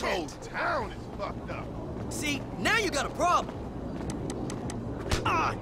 whole town is fucked up. See, now you got a problem. Ah!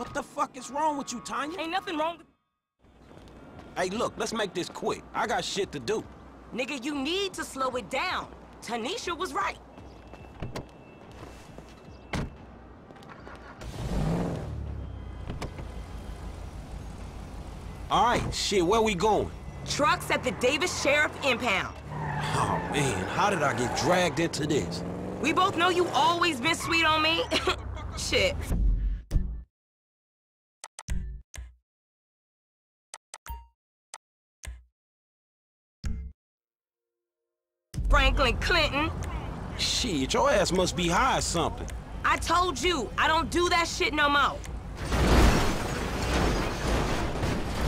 What the fuck is wrong with you, Tonya? Ain't nothing wrong with... Hey, look, let's make this quick. I got shit to do. Nigga, you need to slow it down. Tanisha was right. All right, shit, where we going? Trucks at the Davis Sheriff Impound. Oh, man, how did I get dragged into this? We both know you always been sweet on me. Shit. Franklin Clinton, Shit, your ass must be high or something. I told you, I don't do that shit no more.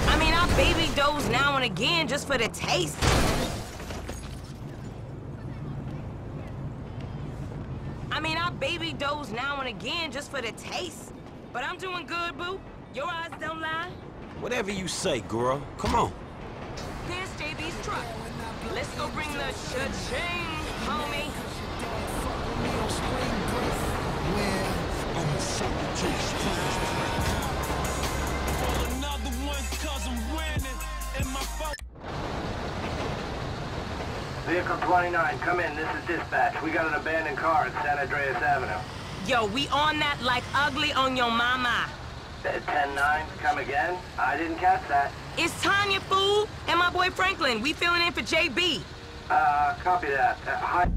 I mean, I baby doze now and again just for the taste. I mean, I baby doze now and again just for the taste. But I'm doing good, boo. Your eyes don't lie. Whatever you say, girl. Come on. There's JB's truck. Let's go bring the cha-ching, homie. Another one cause I'm winning in my phone. Vehicle 29, come in. This is dispatch. We got an abandoned car at San Andreas Avenue. Yo, we on that like ugly on your mama. Uh, 10-9, come again? I didn't catch that. It's Tonya, fool, and my boy Franklin. We filling in for JB. Uh, copy that. Uh, hi.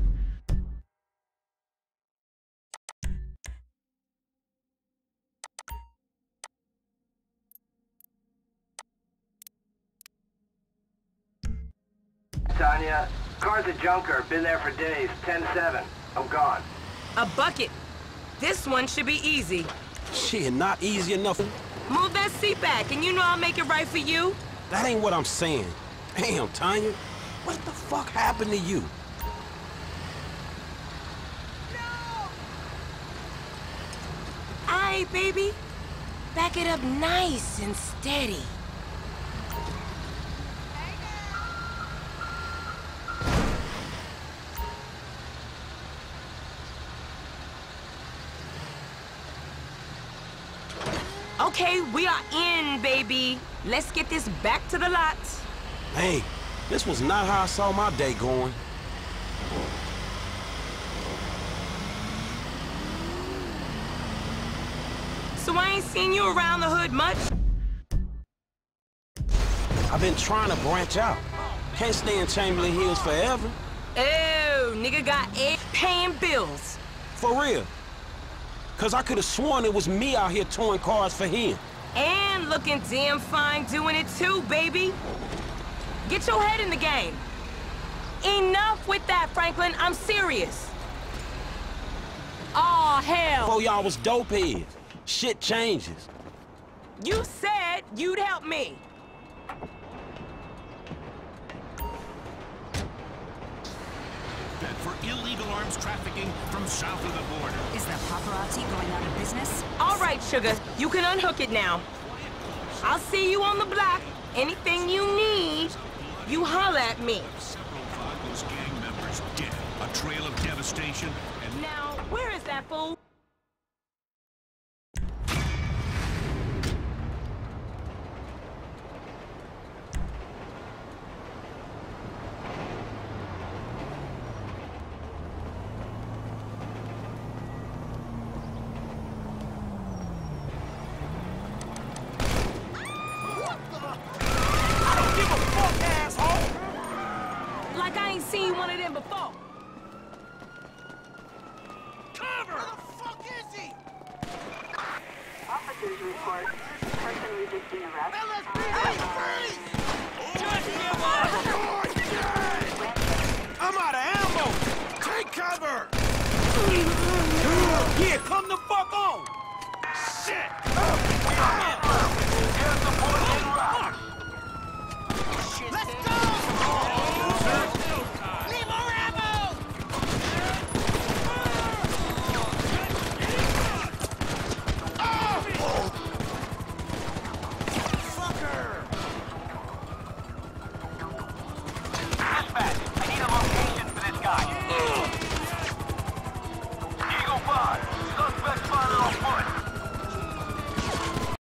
Tonya, car's a junker. Been there for days. 10-7. I'm gone. A bucket. This one should be easy. Shit, not easy enough. Move that seat back, and you know I'll make it right for you. That ain't what I'm saying. Damn, Tonya. What the fuck happened to you? No! Aye, baby. Back it up nice and steady. Okay, we are in, baby. Let's get this back to the lot. Hey, this was not how I saw my day going. So I ain't seen you around the hood much? I've been trying to branch out. Can't stay in Chamberlain Hills forever. Oh, nigga got egg paying bills. For real. Cause I could have sworn it was me out here towing cars for him. And looking damn fine doing it too, baby. Get your head in the game. Enough with that, Franklin. I'm serious. Aw, hell. Before y'all was dope heads. Shit changes. You said you'd help me. Illegal arms trafficking from south of the border. Is the paparazzi going out of business? All right, sugar. You can unhook it now. I'll see you on the block. Anything you need, you holler at me. Several Vagos gang members dead. A trail of devastation and Now, where is that fool? Like I ain't seen one of them before. Cover! Where the fuck is he? Officers report person resisting arrest. I'm out of ammo! Take cover! Yeah, come the fuck on! Shit!